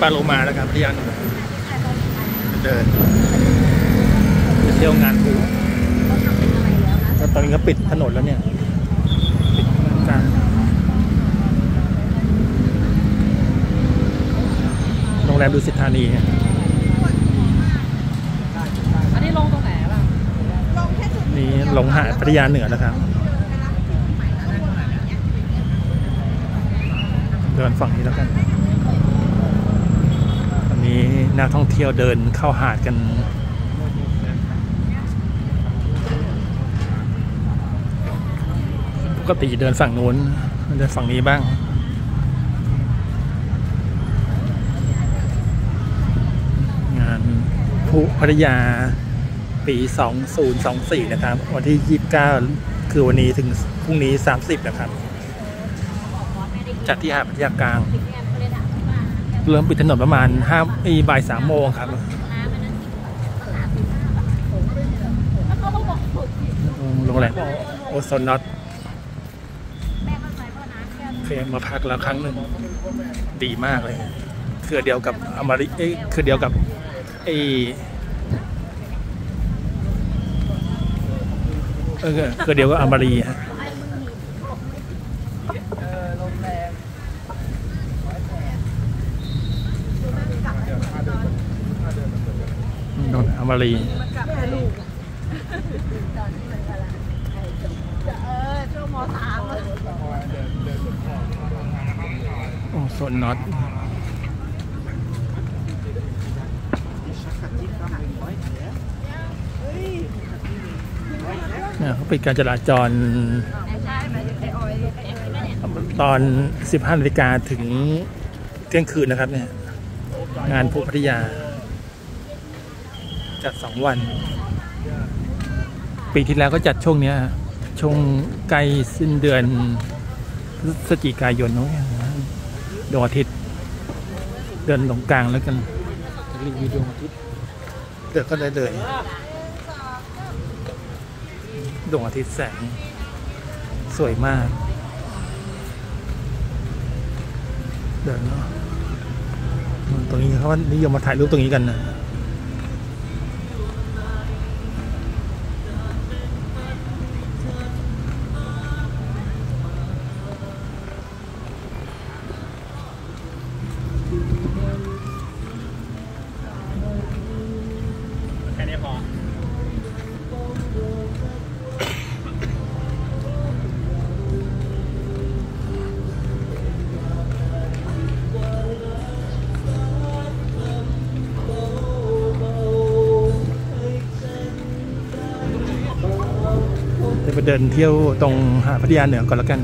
ปลาโลมาแล้วครับพัทยาเหนือเดินไปเที่ยวงานปูแล้วตอนนี้ก็ปิดถนนแล้วเนี่ย ปิดการโรงแรมดุสิตธานีเนี่ยอันนี้ลงตรงไหนบ้างนี่ลงหาดพัทยาเหนือนะครับ เดินฝั่งนี้แล้วกันตอ นี้นักท่องเที่ยวเดินเข้าหาดกัน ปกติเดินฝั่งนู้นเดินฝั่งนี้บ้าง งานผู้พัทยาปี 2024 นะครับ วันที่ 29 คือวันนี้ถึงพรุ่งนี้ 30 นะครับ จัดที่หาดพัทยากลาง เริ่มปิดถนนประมาณ5อีบ่าย3โมงครับโรงแรมโอโซนอตเคยมาพักแล้วครั้งหนึ่งดีมากเลย คือเดียวกับอมริเอ้คือเดียวกับไอเออคือเดียวกับอมรีฮะโดนอ มรีเออช่วงมสามโอ้โซนน็อตเนี่ยเขาปิดการจราจรใช่หมายถึงไอออยไอออยเนี่ยตอน 15นาฬิกาถึงเที่ยงคืนนะครับเนี่ย งานผู้พัทยา จัดสองวัน ปีที่แล้วก็จัดช่วงเนี้ยช่วงใกล้สิ้นเดือนพฤศจิกายนเนอะดวงอาทิตย์ เดินตรงกลางแล้วกันรีวิวดวงอาทิตย์เดินก็ได้เลยดวงอาทิตย์แสง สวยมาก เดินเนาะตรงนี้เขาว่านิยมมาถ่ายรูปตรงนี้กันนะ เดี๋ยวไปเดินเที่ยวตรงหาดพัทยาเหนือก่อนแล้วกัน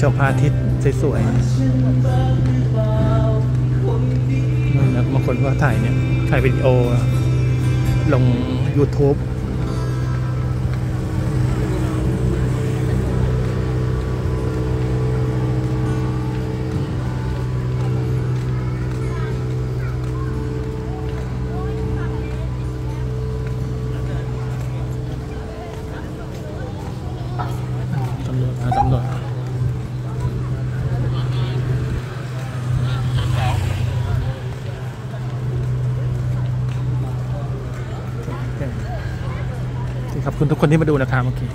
ชมพระอาทิตย์สวยๆนี่นะบางคนก็ถ่ายเนี่ยถ่ายวิดีโอลง YouTube ำรวจมาตำรวจขอบคุณทุกคนที่มาดูนะครับเมื่อกี้